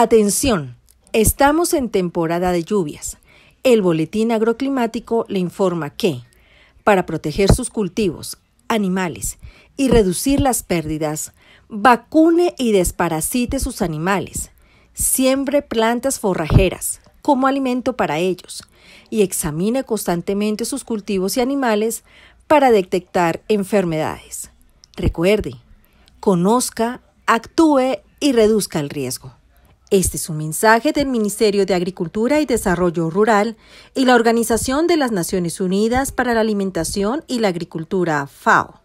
Atención, estamos en temporada de lluvias. El boletín agroclimático le informa que, para proteger sus cultivos, animales y reducir las pérdidas, vacune y desparasite sus animales, siembre plantas forrajeras como alimento para ellos y examine constantemente sus cultivos y animales para detectar enfermedades. Recuerde, conozca, actúe y reduzca el riesgo. Este es un mensaje del Ministerio de Agricultura y Desarrollo Rural y la Organización de las Naciones Unidas para la Alimentación y la Agricultura FAO.